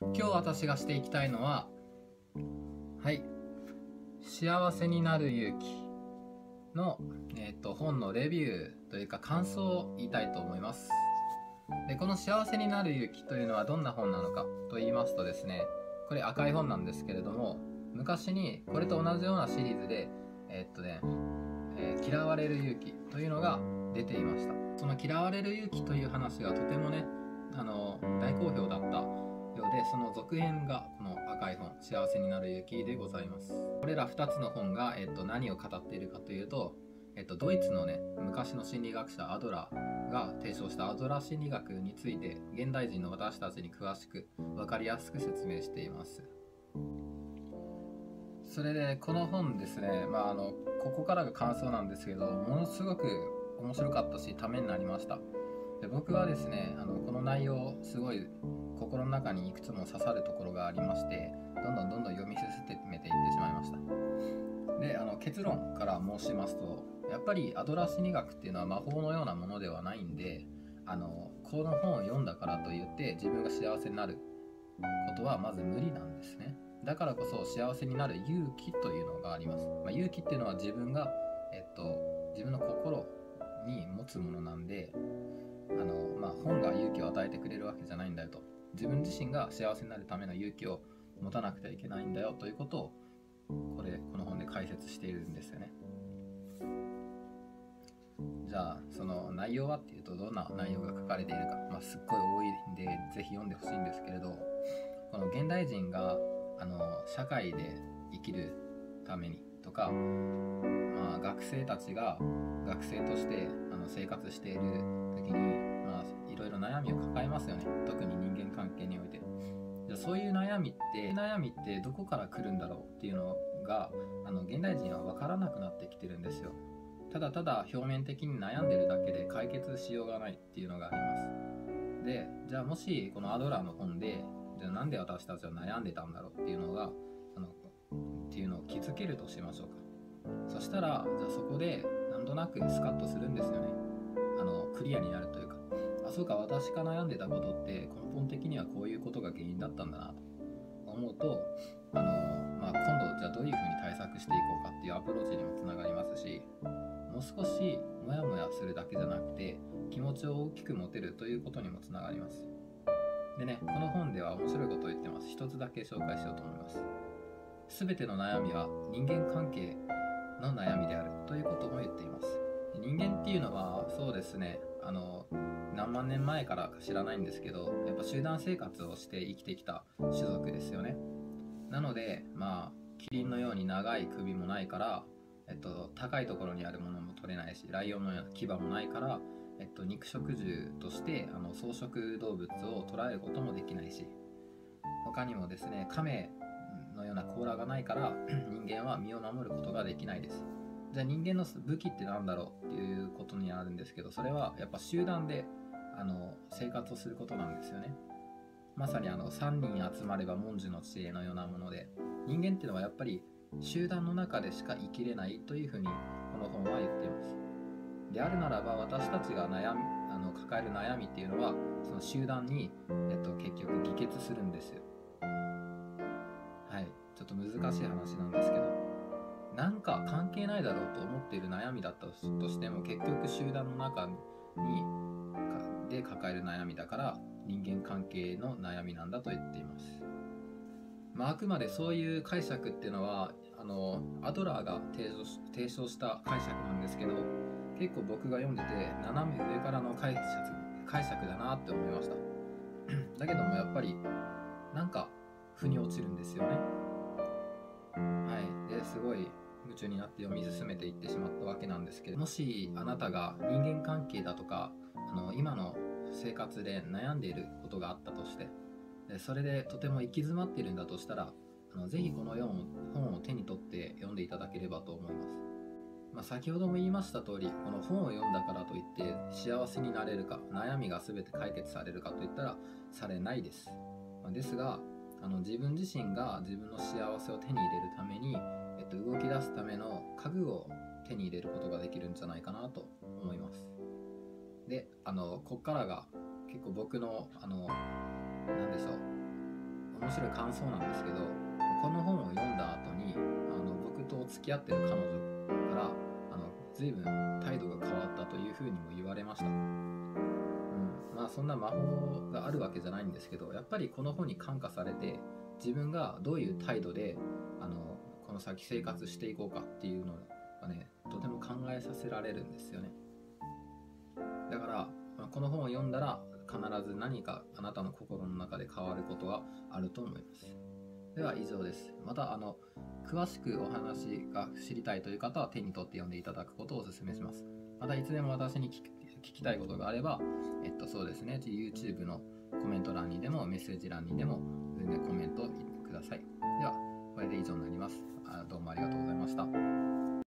今日私がしていきたいのははい幸せになる勇気の、えーと、本のレビューというか感想を言いたいと思います。でこの幸せになる勇気というのはどんな本なのかと言いますとですねこれ赤い本なんですけれども昔にこれと同じようなシリーズでえー、っとね、えー、嫌われる勇気というのが出ていました。その嫌われる勇気という話がとてもねあの大好評だったようでその続編がこの赤い本「幸せになる勇気」でございます。これら2つの本が、えっと、何を語っているかというと、えっと、ドイツのね昔の心理学者アドラーが提唱したアドラー心理学について現代人の私たちに詳しく分かりやすく説明しています。それでこの本ですね、まあ、あのここからが感想なんですけどものすごく面白かったしためになりました。で僕はですねあのこの内容すごい心の中にいくつも刺さるところがありましてどんどんどんどん読み進めていってしまいました。であの結論から申しますとやっぱりアドラー心理学っていうのは魔法のようなものではないんであのこの本を読んだからといって自分が幸せになることはまず無理なんですね。だからこそ幸せになる勇気というのがあります、まあ、勇気っていうのは自分が、えっと、自分の心に持つものなんであの、まあ、本が勇気を与えてくれるわけじゃないんだよと。自分自身が幸せになるための勇気を持たなくてはいけないんだよということをこれこの本で解説しているんですよね。じゃあその内容はっていうとどんな内容が書かれているか、まあ、すっごい多いんでぜひ読んでほしいんですけれどこの現代人があの社会で生きるためにとか、まあ、学生たちが学生としてあの生活している時に、ろいろ悩みを抱えますよね。特に人間関係において。じゃそういう悩みって悩みってどこから来るんだろうっていうのがあの現代人は分からなくなってきてるんですよ。ただただ表面的に悩んでるだけで解決しようがないっていうのがあります。でじゃあもしこのアドラーの本でじゃあなんで私たちは悩んでたんだろうっていうのがあのっていうのを気づけるとしましょうか。そしたらじゃあそこでなんとなくスカッとするんですよね。あのクリアになるというか。あそうか私が悩んでたことって根本的にはこういうことが原因だったんだなと。思うとあの、まあ、今度じゃあどういうふうに対策していこうかっていうアプローチにもつながりますしもう少しモヤモヤするだけじゃなくて気持ちを大きく持てるということにもつながります。でねこの本では面白いことを言ってます。一つだけ紹介しようと思います。全ての悩みは人間関係の悩みであるということも言っています。人間っていうのはそうですねあの何万年前からか知らないんですけどやっぱ集団生活をして生きてきた種族ですよね。なのでまあキリンのように長い首もないから、えっと、高いところにあるものも取れないしライオンのような牙もないからえっと、肉食獣としてあの草食動物を捉えることもできないし他にもですね亀のような甲羅がないから 人間は身を守ることができないです。じゃあ人間の武器って何だろうっていうことになるんですけどそれはやっぱ集団であの生活をすることなんですよね。まさにあの3人集まれば文殊の知恵のようなもので人間っていうのはやっぱり集団の中でしか生きれないというふうにこの本は言っています。であるならば私たちが悩みあの抱える悩みっていうのはその集団に、えっと、結局議決するんですよ。はい。ちょっと難しい話なんですけどなんか関係ないだろうと思っている悩みだったとしても結局集団の中にで抱える悩みだから人間関係の悩みなんだと言っています、まあ、あくまでそういう解釈っていうのはあのアドラーが提唱した解釈なんですけど結構僕が読んでて斜め上からの解釈解釈だなって思いました。だけどもやっぱりなんか腑に落ちるんですよね。はい。ですごい夢中になって読み進めていってしまったわけなんですけどもしあなたが人間関係だとかあの今の生活で悩んでいることがあったとしてでそれでとても行き詰まっているんだとしたらあのぜひこの本を手に取って読んでいただければと思います。まあ、先ほども言いました通りこの本を読んだからといって幸せになれるか悩みが全て解決されるかといったらされないです、まあ、ですがあの自分自身が自分の幸せを手に入れるために、えっと、動き出すための家具を手に入れることができるんじゃないかなと思います。であのこっからが結構僕のあの何でしょう。面白い感想なんですけどこの本を読んだ後にあの僕と付き合ってる彼女からあの随分態度が変わったというふうにも言われました、うん、まあそんな魔法があるわけじゃないんですけどやっぱりこの本に感化されて自分がどういう態度であのの先生活していこうかっていうのがねとても考えさせられるんですよね。だからこの本を読んだら必ず何かあなたの心の中で変わることがあると思います。では以上です。またあの詳しくお話が知りたいという方は手に取って読んでいただくことをお勧めします。またいつでも私に聞きたいことがあればえっとそうですね。YouTube のコメント欄にでもメッセージ欄にでも全然コメントください。ではこれで以上になります。あどうもありがとうございました。